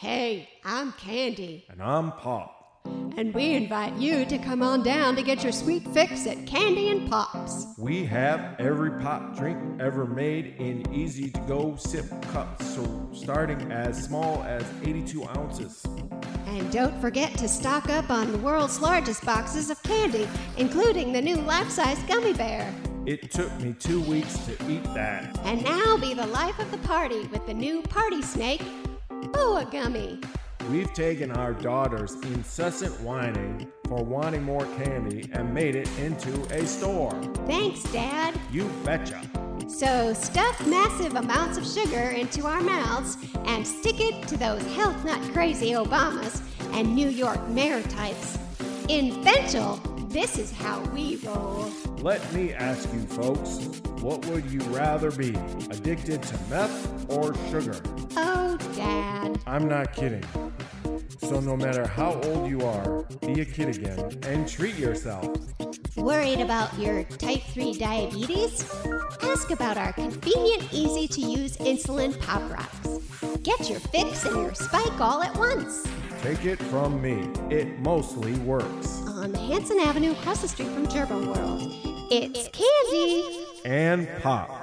Hey, I'm Candy, And I'm Pop. and we invite you to come on down to get your sweet fix at Candy and Pops. We have every pop drink ever made in easy to go sip cups, so starting as small as 82 ounces. And don't forget to stock up on the world's largest boxes of candy, including the new life size gummy bear. It took me two weeks to eat that. And now be the life of the party with the new Party Snake, Oh, Boa Gummy. We've taken our daughter's incessant whining for wanting more candy and made it into a store. Thanks, Dad. You betcha. So stuff massive amounts of sugar into our mouths and stick it to those health nut crazy Obamas and New York mayor types. In Fenchel, this is how we roll. Let me ask you folks, what would you rather be? Addicted to meth or sugar? Oh, Dad. I'm not kidding. So, no matter how old you are, be a kid again and treat yourself. Worried about your type 3 diabetes? Ask about our convenient, easy to use insulin Pop Rocks. Get your fix and your spike all at once. Take it from me, it mostly works. On Hanson Avenue across the street from Turbo World. It's candy. And pop.